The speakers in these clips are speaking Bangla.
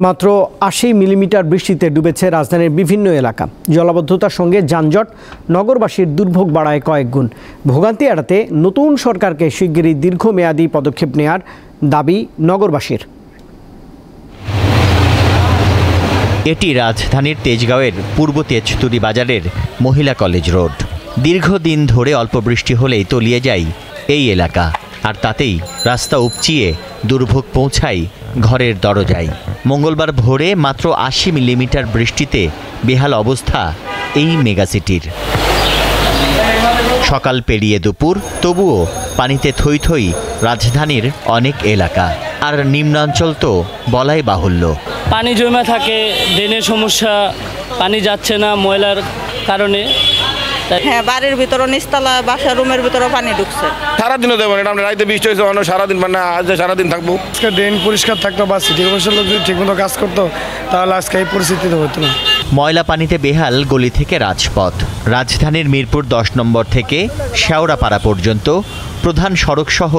মাত্র আশি মিলিমিটার বৃষ্টিতে ডুবেছে রাজধানীর বিভিন্ন এলাকা। জলাবদ্ধতার সঙ্গে যানজট নগরবাসীর দুর্ভোগ বাড়ায় কয়েক গুণ। ভোগান্তি এড়াতে নতুন সরকারকে শিগগিরই দীর্ঘমেয়াদী পদক্ষেপ নেয়ার দাবি নগরবাসীর। এটি রাজধানীর তেজগাঁওয়ের পূর্ব তেজতুরি বাজারের মহিলা কলেজ রোড। দীর্ঘদিন ধরে অল্প বৃষ্টি হলেই তলিয়ে যায় এই এলাকা, আর তাতেই রাস্তা উপচিয়ে দুর্ভোগ পৌঁছায় ঘরের দরজায়। মঙ্গলবার ভোরে মাত্র আশি মিলিমিটার বৃষ্টিতে বেহাল অবস্থা এই মেগাসিটির। সকাল পেরিয়ে দুপুর, তবুও পানিতে থই থই রাজধানীর অনেক এলাকা। আর নিম্নাঞ্চল তো বলাই বাহুল্য। পানি জমে থাকে, ড্রেনের সমস্যা, পানি যাচ্ছে না ময়লার কারণে। হ্যাঁ বাড়ির ভিতরে নিচতলা বাসা রুমের ভিতরে পানি ঢুকছে। সারাদিনও দেবো এটা আমরা রাইতে বৃষ্টি হয়েছে অন্য সারাদিন মানে আজ সারাদিন থাকব। আজকে ড্রেন পরিষ্কার থাকতো বা সিটি কর্পোরেশন লোক যদি ঠিকমতো কাজ করতো তাহলে আজকে এই পরিস্থিতিতে হতো না। ময়লা পানিতে বেহাল গলি থেকে রাজপথ। রাজধানীর মিরপুর দশ নম্বর থেকে শেওড়াপাড়া পর্যন্ত প্রধান সড়ক সহ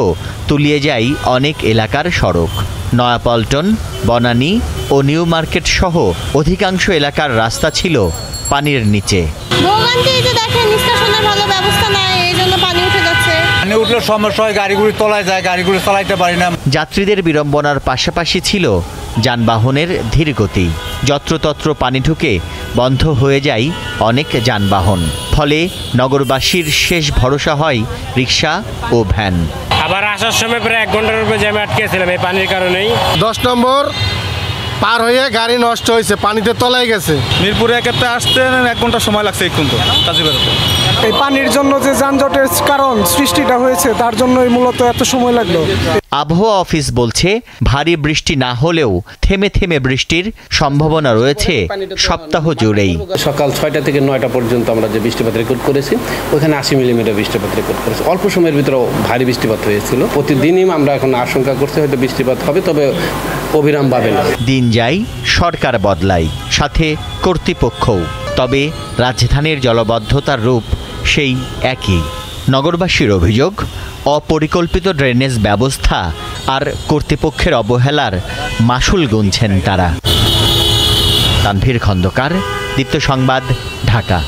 তুলিয়ে যায় অনেক এলাকার সড়ক। নয়াপল্টন বনানী ও নিউ মার্কেট সহ অধিকাংশ এলাকার রাস্তা ছিল পানির নিচে। ভোগান্তি এই যে দেখেন নিষ্কাশনের ভালো ব্যবস্থা নাই এই জন্য পানি উঠে যাচ্ছে। পানি উঠলে সমস্যা হয় গাড়িগুলি তলায় যায় গাড়িগুলি চালাইতে পারি না। যাত্রীদের বিড়ম্বনার পাশাপাশি ছিল যানবাহনের ধীরগতি। যত্রতত্র পানি ঢুকে বন্ধ হয়ে যায় অনেক যানবাহন। ফলে নগরবাসীর শেষ ভরসা হয় রিক্সা ও ভ্যান। আবার আসার সময় প্রায় এক ঘণ্টার উপরে জ্যামে আটকেছিলাম এই পানির কারণেই। দশ নম্বর পার হয়ে গাড়ি নষ্ট হয়েছে পানিতে তলায় গেছে। মিরপুরে এক একটা আসতে এক ঘণ্টা সময় লাগছে এখন তো কাজে বেরোতে এই পানির জন্য যে যানজটের কারণ সৃষ্টিটা হয়েছে তার জন্যই মূলত এত সময় লাগল। আবহাওয়া অফিস বলছে ভারী বৃষ্টি না হলেও থেমে থেমে বৃষ্টির সম্ভাবনা রয়েছে সপ্তাহ জুড়েই। সকাল ছয়টা থেকে নয়টা পর্যন্ত আমরা যে বৃষ্টিপাত রেকর্ড করেছি ওখানে আশি মিলিমিটার বৃষ্টিপাত রেকর্ড করেছি। অল্প সময়ের ভিতরে ভারী বৃষ্টিপাত হয়েছিল। প্রতিদিনই আমরা এখন আশঙ্কা করছি হয়তো বৃষ্টিপাত হবে তবে অবিরাম পাবে না দিন যায়, সরকার বদলায়, সাথে কর্তৃপক্ষও। তবে রাজধানীর জলবদ্ধতার রূপ সেই একই। নগরবাসীর অভিযোগ, অপরিকল্পিত ড্রেনেজ ব্যবস্থা আর কর্তৃপক্ষের অবহেলার মাসুল গুনছেন তারা। তানভীর খন্দকার, দীপ্ত সংবাদ, ঢাকা।